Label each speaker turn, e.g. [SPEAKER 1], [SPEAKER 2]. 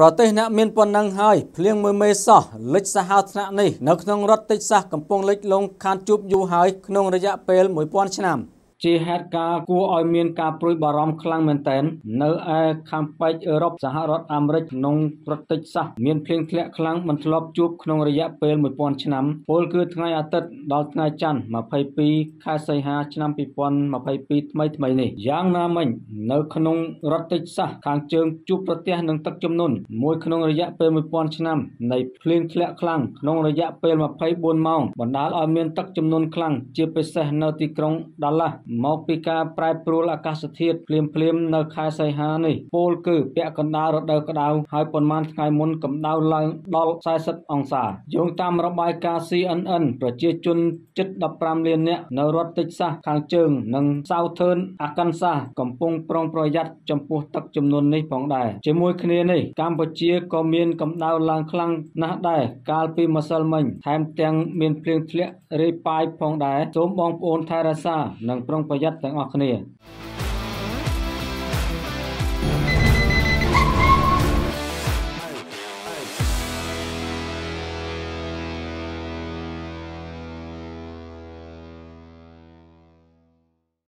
[SPEAKER 1] ប្រទេសអ្នកមានប៉ុណ្ណឹងហើយភ្លៀងមួយមេសោះលិចសាហាវថ្នាក់នេះនៅក្នុងរដ្ឋតិចសាសកំពុងលិចលង់ខានជួបយូរហើយក្នុងរយៈពេល1000ឆ្នាំ។ ជាហេតុការណ៍គួរឲ្យមានការព្រួយបារម្ភខ្លាំងមែនទែននៅឯខាងប៉ែកអឺរ៉ុបសហរដ្ឋអាមេរិកក្នុងប្រទេសសាសមានភ្លៀងធ្លាក់ខ្លាំងមិនធ្លាប់ជួបក្នុងរយៈពេល1000ឆ្នាំពលគឺថ្ងៃអាទិត្យដល់ថ្ងៃច័ន្ទ22ខែសីហាឆ្នាំ2022ថ្មីថ្មីនេះយ៉ាងណាមិញនៅក្នុងរដ្ឋតិចសាសខាងជើងជួបប្រទះនឹងទឹកជំនន់មួយក្នុងរយៈពេល1000ឆ្នាំនៃភ្លៀងធ្លាក់ខ្លាំងក្នុងរយៈពេល24ម៉ោងបណ្ដាលឲ្យមានទឹកជំនន់ខ្លាំងជាពិសេសនៅទីក្រុងដាឡាស់មកពីការប្រែប្រួលអាកាសធាតុភ្លាមភ្លាមនៅខែសីហានេះពលគឺពាក់កណ្ដាលរដូវក្តៅហើយប៉ុន្មានថ្ងៃមុនកម្ដៅឡើងដល់40អង្សាយោងតាមរបាយការណ៍ CNN ប្រជាជនជិត15លាននាក់នៅរដ្ឋតិចសាសខាងជើង និង Southern Arkansas កំពុងប្រុងប្រយ័ត្នចំពោះទឹកជំនន់នេះផងដែរជាមួយគ្នានេះកម្ពុជាក៏មានកម្ដៅឡើងខ្លាំងណាស់ដែរកាលពីម្សិលមិញថែមទាំងមានភ្លៀងធ្លាក់រាយប៉ាយផងដែរសូមបងប្អូនថែរក្សានិងប្រុងប្រយ័ត្នទាំងអស់គ្នា